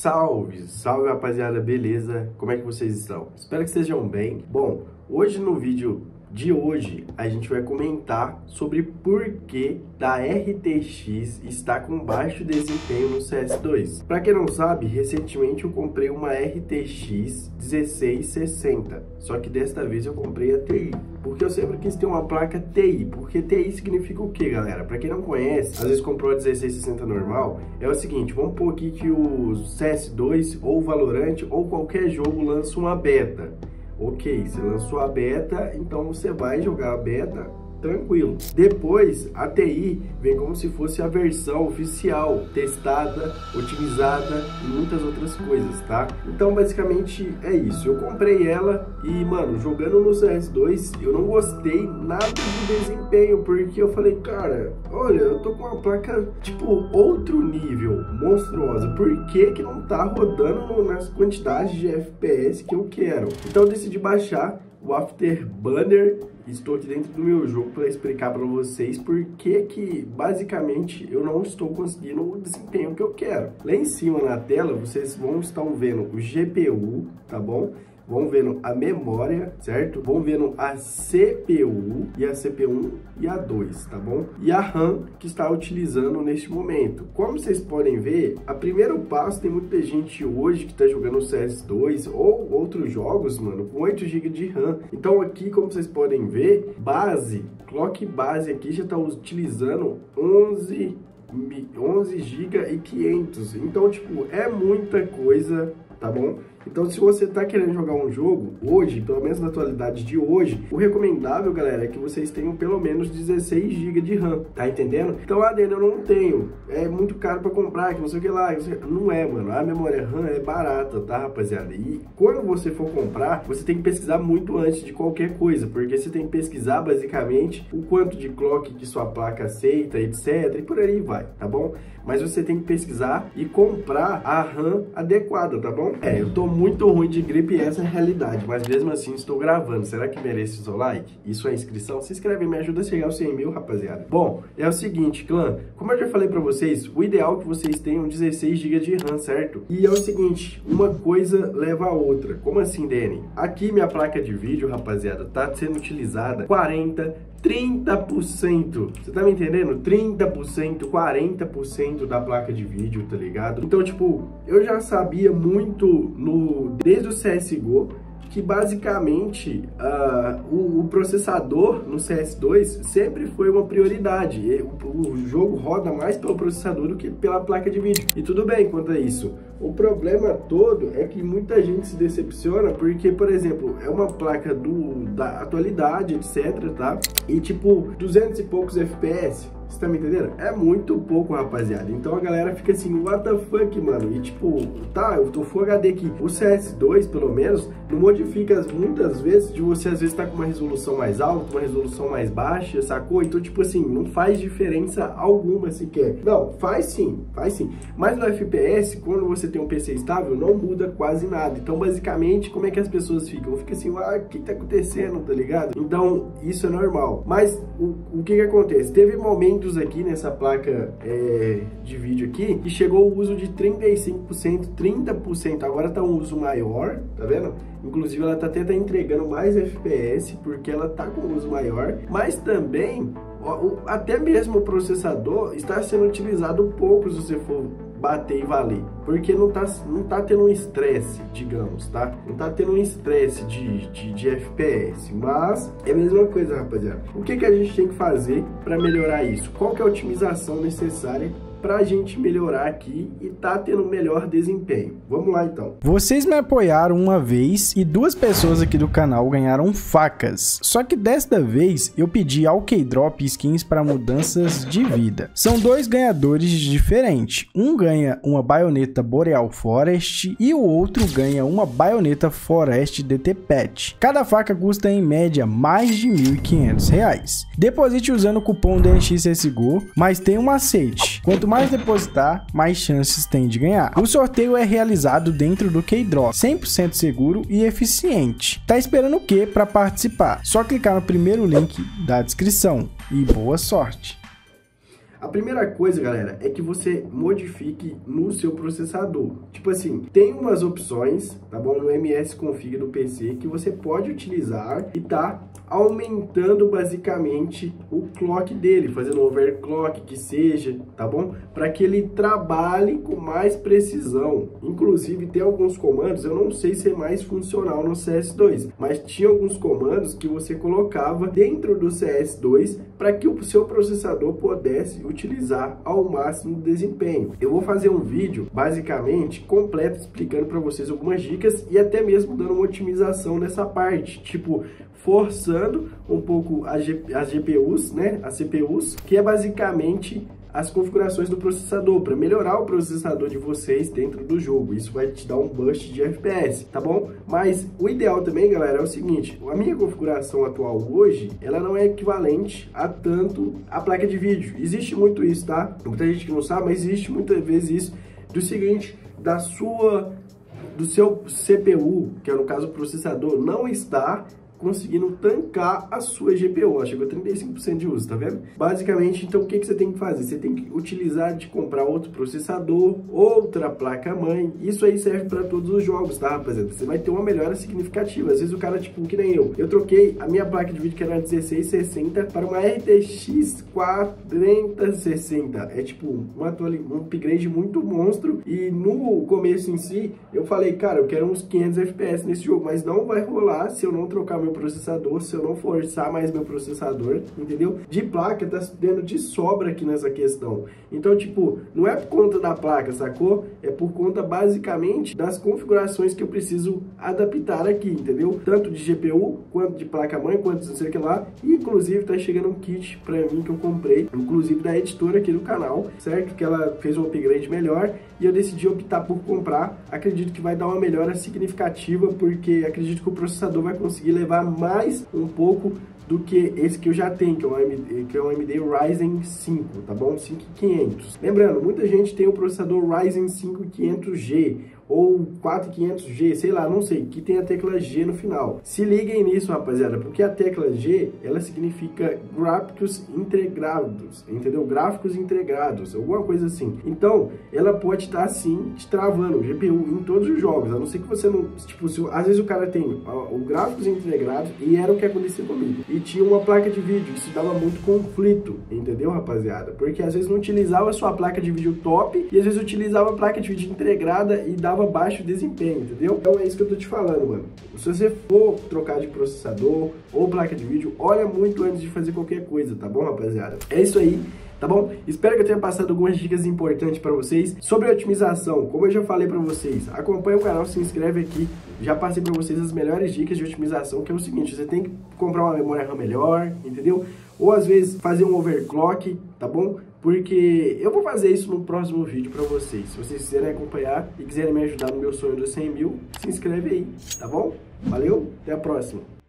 Salve, salve rapaziada, beleza? Como é que vocês estão? Espero que estejam bem. Bom, hoje no vídeo de hoje a gente vai comentar sobre por que da RTX está com baixo desempenho no CS2. Para quem não sabe, recentemente eu comprei uma RTX 1660, só que desta vez eu comprei a TI, porque eu sempre quis ter uma placa TI, porque TI significa o que, galera? Para quem não conhece, às vezes comprou a 1660 normal, é o seguinte, vamos pôr aqui que o CS2 ou Valorant ou qualquer jogo lança uma beta. Ok, você lançou a beta, então você vai jogar a beta tranquilo. Depois, a TI vem como se fosse a versão oficial, testada, otimizada e muitas outras coisas, tá? Então, basicamente, é isso. Eu comprei ela e, mano, jogando no CS2, eu não gostei nada do desempenho, porque eu falei, cara, olha, eu tô com uma placa, tipo, outro nível, monstruosa. Por que que não tá rodando nas quantidades de FPS que eu quero? Então, eu decidi baixar o Afterburner. Estou aqui dentro do meu jogo para explicar para vocês por que que basicamente eu não estou conseguindo o desempenho que eu quero. Lá em cima na tela vocês vão estar vendo o GPU, tá bom? Vão vendo a memória, certo? Vão vendo a CPU e a CPU e a 2, tá bom? E a RAM que está utilizando neste momento. Como vocês podem ver, a primeiro passo tem muita gente hoje que está jogando CS2 ou outros jogos, mano, com 8 GB de RAM. Então aqui, como vocês podem ver, base, clock base aqui já está utilizando 11 11 GB e 500. Então, tipo, é muita coisa, tá bom? Então, se você está querendo jogar um jogo hoje, pelo menos na atualidade de hoje, o recomendável, galera, é que vocês tenham pelo menos 16 GB de RAM, tá entendendo? Então, a dele eu não tenho, é muito caro para comprar, que não sei o que lá, não é, mano. A memória RAM é barata, tá, rapaziada? E quando você for comprar, você tem que pesquisar muito antes de qualquer coisa, porque você tem que pesquisar basicamente o quanto de clock que sua placa aceita, etc, e por aí vai, tá bom? Mas você tem que pesquisar e comprar a RAM adequada, tá bom? É, eu tô muito ruim de gripe e essa é a realidade, mas mesmo assim estou gravando. Será que merece o seu like e sua inscrição? Se inscreve, me ajuda a chegar aos 100 mil, rapaziada. Bom, é o seguinte, clã, como eu já falei pra vocês, o ideal é que vocês tenham 16 GB de RAM, certo? E é o seguinte, uma coisa leva a outra. Como assim, Dani? Aqui minha placa de vídeo, rapaziada, tá sendo utilizada 40, 30%. Você tá me entendendo? 30%, 40% da placa de vídeo, tá ligado? Então, tipo, eu já sabia muito no desde o CSGO que basicamente uh, o, o, processador no CS2 sempre foi uma prioridade. O, o, jogo roda mais pelo processador do que pela placa de vídeo. E tudo bem quanto a isso. O problema todo é que muita gente se decepciona porque, por exemplo, é uma placa do, da atualidade, etc, tá? E tipo, 200 e poucos FPS você tá me entendendo? É muito pouco, rapaziada. Então a galera fica assim, what the fuck, mano? E tipo, tá, eu tô Full HD aqui. O CS2, pelo menos, não modifica muitas vezes de você às vezes tá com uma resolução mais alta, uma resolução mais baixa, sacou? Então, tipo assim, não faz diferença alguma sequer. Não, faz sim, faz sim. Mas no FPS, quando você tem um PC estável, não muda quase nada. Então, basicamente, como é que as pessoas ficam? Fica assim, ah, o que tá acontecendo, tá ligado? Então, isso é normal. Mas o, o que que acontece? Teve momentos aqui nessa placa é, de vídeo aqui que chegou o uso de 35%, 30%. Agora tá um uso maior, tá vendo? Inclusive ela tá até tá entregando mais FPS porque ela tá com uso maior, mas também até mesmo o processador está sendo utilizado pouco se você for bater e valer. Porque não tá, não tá tendo um estresse, digamos, tá? Não tá tendo um estresse de, de, de, FPS. Mas é a mesma coisa, rapaziada. O que, que a gente tem que fazer para melhorar isso? Qual que é a otimização necessária para a gente melhorar aqui e tá tendo melhor desempenho. Vamos lá então. Vocês me apoiaram uma vez e duas pessoas aqui do canal ganharam facas. Só que desta vez eu pedi ao K-Drop skins para mudanças de vida. São dois ganhadores diferentes. Um ganha uma baioneta Boreal Forest e o outro ganha uma baioneta Forest DT Pet. Cada faca custa em média mais de R$ 1.500. Deposite usando o cupom DNXSGO, mas tem um macete. Quanto mais depositar, mais chances tem de ganhar. O sorteio é realizado dentro do Keydrop, 100% seguro e eficiente. Tá esperando o que para participar? Só clicar no primeiro link da descrição e boa sorte! A primeira coisa, galera, é que você modifique no seu processador. Tipo assim, tem umas opções, tá bom? No MS Config do PC que você pode utilizar e tá aumentando basicamente o clock dele, fazendo overclock que seja, tá bom? Para que ele trabalhe com mais precisão. Inclusive tem alguns comandos, eu não sei se é mais funcional no CS2, mas tinha alguns comandos que você colocava dentro do CS2 para que o seu processador pudesse utilizar ao máximo desempenho. Eu vou fazer um vídeo basicamente completo explicando para vocês algumas dicas e até mesmo dando uma otimização nessa parte, tipo forçando um pouco as, GPUs, né, as CPUs, que é basicamente as configurações do processador para melhorar o processador de vocês dentro do jogo. Isso vai te dar um boost de FPS, tá bom? Mas o ideal também, galera, é o seguinte: a minha configuração atual hoje, ela não é equivalente a tanto a placa de vídeo. Existe muito isso, tá? Muita gente que não sabe, mas existe muitas vezes isso do seguinte, da sua do seu CPU, que é no caso o processador, não está conseguindo tancar a sua GPU. Chegou a 35% de uso, tá vendo? Basicamente, então, o que, que você tem que fazer? Você tem que utilizar de comprar outro processador, outra placa-mãe. Isso aí serve para todos os jogos, tá, rapaziada? Você vai ter uma melhora significativa. Às vezes o cara, tipo, que nem eu. Eu troquei a minha placa de vídeo, que era 1660, para uma RTX 4060. É, tipo, um, um upgrade muito monstro. E no começo em si, eu falei, cara, eu quero uns 500 FPS nesse jogo, mas não vai rolar se eu não trocar meu meu processador, se eu não forçar mais meu processador, entendeu? De placa tá dando de sobra aqui nessa questão. Então, tipo, não é por conta da placa, sacou? É por conta basicamente das configurações que eu preciso adaptar aqui, entendeu? Tanto de GPU, quanto de placa-mãe, quanto não sei o que lá. E, inclusive, tá chegando um kit pra mim que eu comprei, inclusive da editora aqui do canal, certo? Que ela fez um upgrade melhor e eu decidi optar por comprar. Acredito que vai dar uma melhora significativa, porque acredito que o processador vai conseguir levar mais um pouco do que esse que eu já tenho, que é o AMD, que é o AMD Ryzen 5, tá bom? 5500. Lembrando, muita gente tem o processador Ryzen 5500G ou 4500G, sei lá, não sei, que tem a tecla G no final. Se liguem nisso, rapaziada, porque a tecla G, ela significa gráficos integrados, entendeu? Gráficos integrados, alguma coisa assim. Então, ela pode estar assim, te travando o GPU em todos os jogos, a não ser que você não, tipo, se, às vezes o cara tem o gráficos integrados e era o que acontecia comigo. E tinha uma placa de vídeo, isso dava muito conflito, entendeu, rapaziada? Porque às vezes não utilizava a sua placa de vídeo top e às vezes utilizava a placa de vídeo integrada e dava baixo desempenho, entendeu? Então é isso que eu tô te falando, mano. Se você for trocar de processador ou placa de vídeo, olha muito antes de fazer qualquer coisa, tá bom, rapaziada? É isso aí tá bom? Espero que eu tenha passado algumas dicas importantes para vocês sobre a otimização. Como eu já falei para vocês, acompanha o canal, se inscreve aqui. Já passei para vocês as melhores dicas de otimização, que é o seguinte, você tem que comprar uma memória RAM melhor, entendeu? Ou às vezes fazer um overclock, tá bom? Porque eu vou fazer isso no próximo vídeo para vocês. Se vocês quiserem acompanhar e quiserem me ajudar no meu sonho dos 100 mil, se inscreve aí, tá bom? Valeu, até a próxima.